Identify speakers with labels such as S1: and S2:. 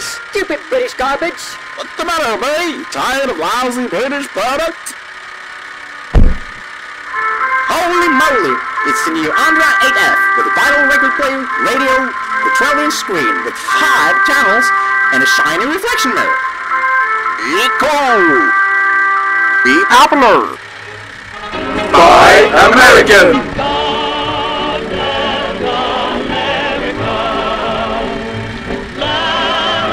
S1: This stupid British garbage.
S2: What's the matter, me? Tired of lousy British products? Holy moly! It's the new Andra 8F with a vinyl record player, radio, the 12-inch screen with five channels, and a shiny reflection mirror. Eco! Be popular!